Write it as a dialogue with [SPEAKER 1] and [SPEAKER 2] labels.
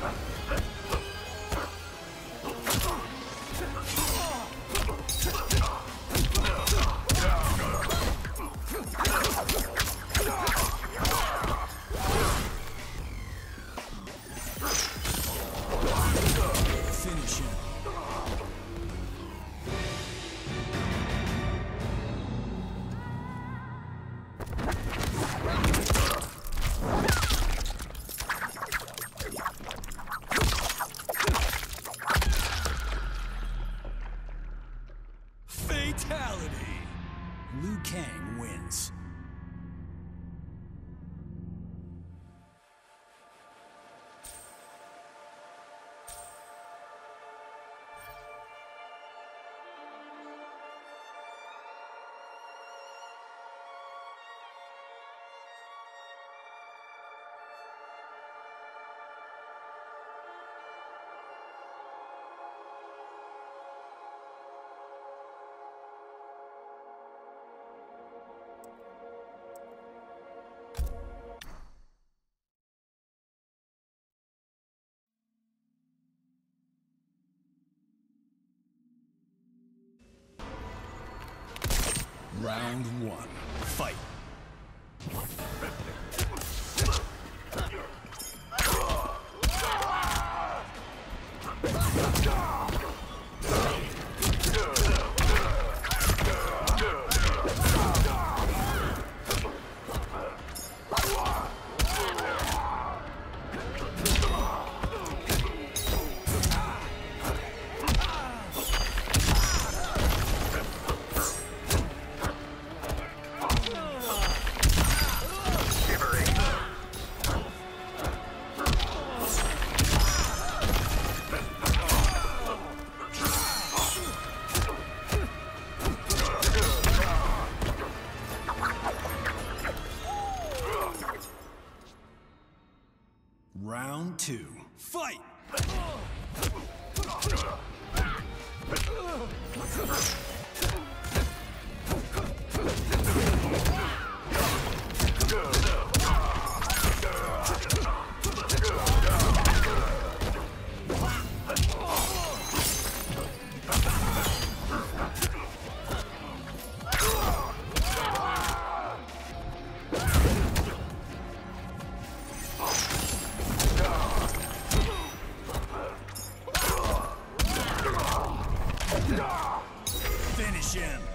[SPEAKER 1] Finish Fatality! Liu Kang wins. Round one. Round two. Fight! Redemption.